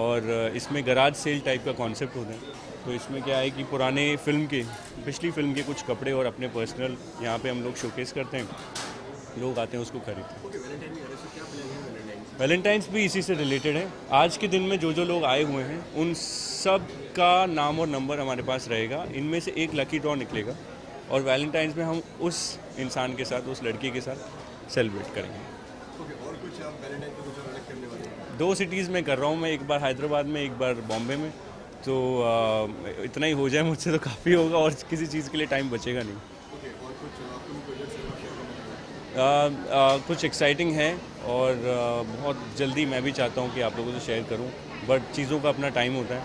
और इसमें garage sale type का कॉन्सेप्ट होता है। तो इसमें क्या है कि पुराने फ़िल्म के पिछली फ़िल्म के कुछ कपड़े और अपने पर्सनल यहाँ पे हम लोग शोकेस करते हैं। लोग आते हैं उसको खरीदते हैं वैलेंटाइंस भी इसी से रिलेटेड है। आज के दिन में जो जो लोग आए हुए हैं उन सब का नाम और नंबर हमारे पास रहेगा। इनमें से एक लकी ड्रॉ निकलेगा और वैलेंटाइंस में हम उस इंसान के साथ उस लड़की के साथ सेलिब्रेट करेंगे। दो सिटीज़ में कर रहा हूँ मैं एक बार हैदराबाद में एक बार बॉम्बे में। तो आ, इतना ही हो जाए मुझसे तो काफ़ी होगा और किसी चीज़ के लिए टाइम बचेगा नहीं। आ, आ, कुछ एक्साइटिंग है और बहुत जल्दी मैं भी चाहता हूँ कि आप लोगों से शेयर करूँ। बट चीज़ों का अपना टाइम होता है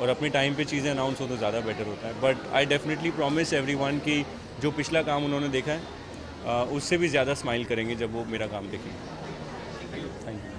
और अपने टाइम पे चीज़ें अनाउंस हो तो ज़्यादा बेटर होता है। But I definitely promise everyone कि जो पिछला काम उन्होंने देखा है उससे भी ज़्यादा स्माइल करेंगे जब वो मेरा काम देखेंगे। थैंक यू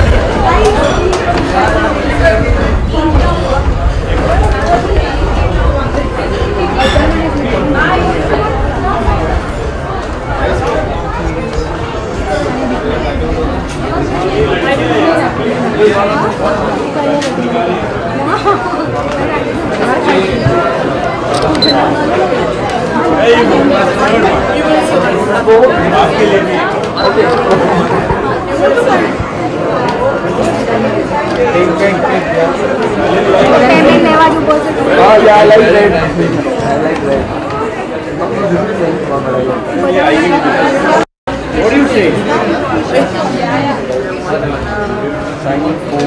लेवा जो बोल सकते Oh yeah, I like red. I like red. What do you say? Signing for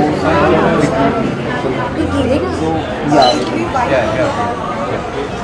yeah, yeah, yeah.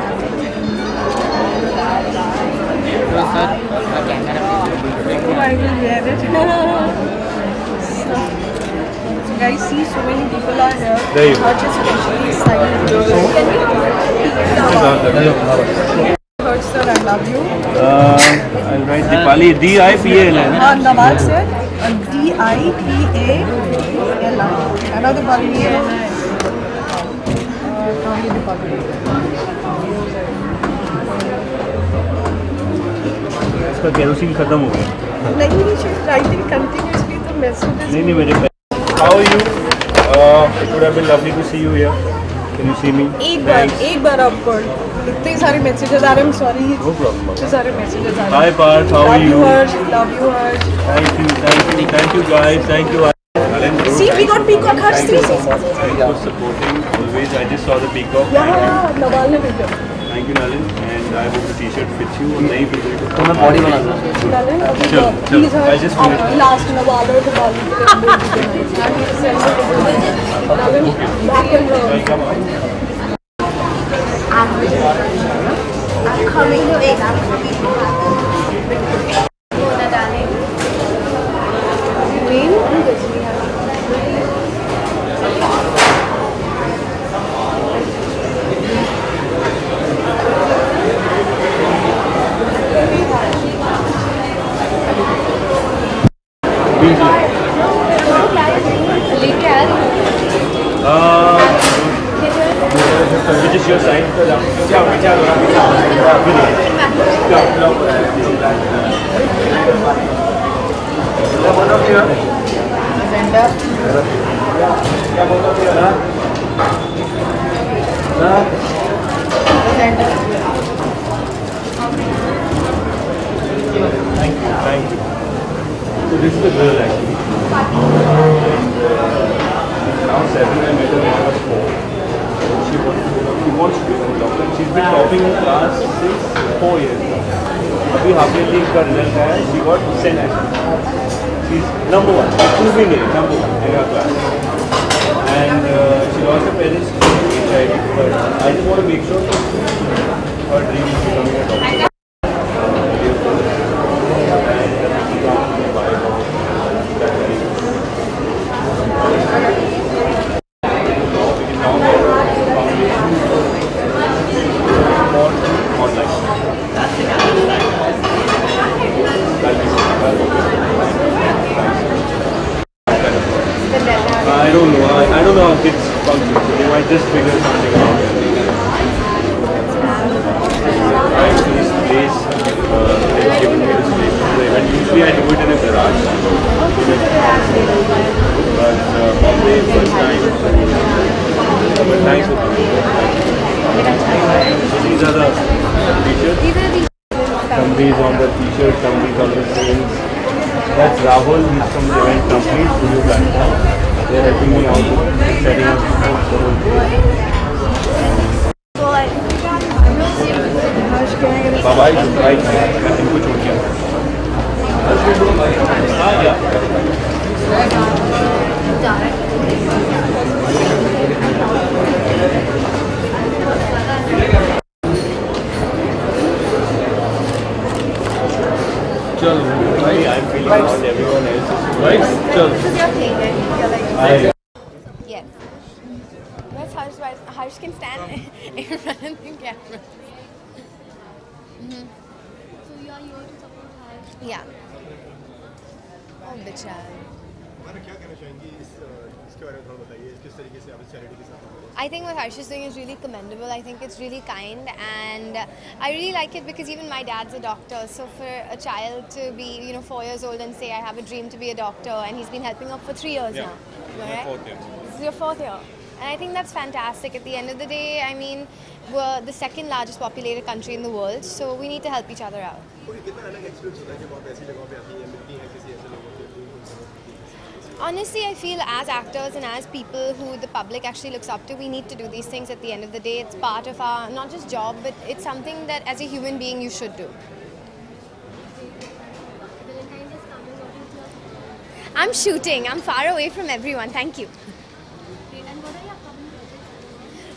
Correct Try it anyway. I will wear it. so guys, see so many people are here. There you go. Not just especially silent. Hurt sir, I love you. I'll write Dipali D I P A L N हाँ Nawaz sir D I P A L I another Bali है और कहाँ ये Dipali इसका kerosene खत्म हो गया नहीं नहीं नहीं मेरे you? Uh, it would have been lovely to see you here. Can you see me? एक बार. एक बार आपको इतने सारे मैसेजेस आ रहे हैं सॉरी No problem. इतने सारे मैसेजेस आ रहे हैं Parth, how are love you love you Harsh Thank you, thank you, thank you guys, thank you. Alan, See, we got peacock see. Thank you for supporting always. I just saw the peacock. Yeah, Nawal ne भेजा. Thank you, Nalin. And I hope the t-shirt fits you. और नहीं fit you तो मैं body बना दूँ Nalin, अभी Sure, got- sure. He's I just hurt. finished. अब last Nawal और Diwali के लिए बोल दीजिए. And he's sensitive. Nalin, back and roll. Welcome. I'm coming to it. 呃，这就是谁？叫回家的，叫回家的，叫叫回来。要不到这个？真的？要不到这个？啊？真的？Thank you, thank you. So this is the girl actually. Now was seven, I met her when she was four. She wants, she wants to become a doctor. She's been topping her class since four years now. अभी half yearly का result आया she got cent she is number one कुछ भी नहीं number one in her class and uh, she lost her parents to HIV. But I just want to make You. These are the t-shirts. Tambi's on the t-shirt, Tambi's on the sleeves. That's Rahul, he's from the event company, Studio Platform. They're helping me out with setting up the whole place. Bye bye, Harsh? Where's- Harsh can stand in front of the camera. So you are here to support Harsh. Yeah. Oh, bichara. हमारा क्या कहना चाहेंगी इस अ, इसके बारे में थोड़ा बताइए किस तरीके से आप इस चैरिटी के साथ हैं? I think what Harsh is doing is really commendable. I think it's really kind, and uh, I really like it because even my dad's a doctor. So for a child to be, you know, four years old and say I have a dream to be a doctor, and he's been helping out for three years Yeah. now. My Right? fourth year. This is your fourth year. And I think that's fantastic. At the end of the day, I mean, we're the second largest populated country in the world, so we need to help each other out. Honestly, I feel as actors and as people who the public actually looks up to, we need to do these things at the end of the day. It's part of our, not just job, but it's something that as a human being you should do. I'm shooting. I'm far away from everyone. Thank you.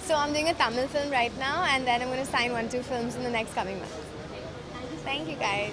So I'm doing a Tamil film right now, and then I'm going to sign one, two films in the next coming months. Thank you, guys.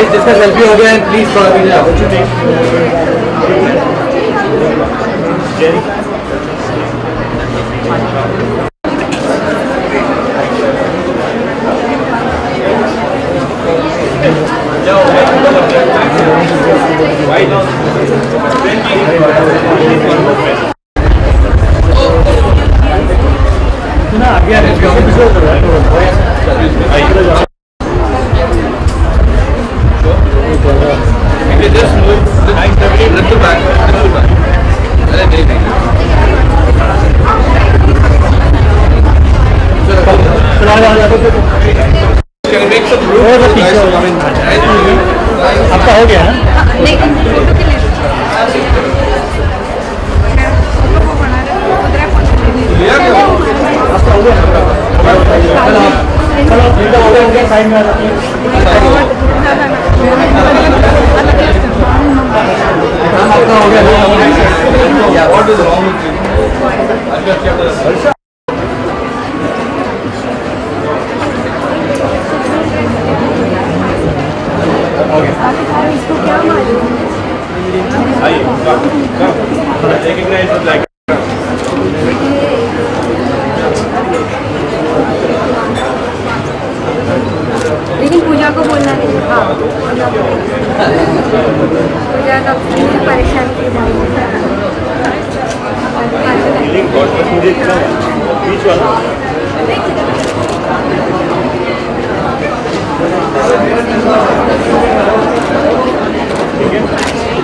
Guys जिसका selfie हो गया है please थोड़ा पीछे आपका हो गया ना नहीं फ़ोटो के लिए फ़ोटो को बना रहे हो उधर लिया क्या? है हो गया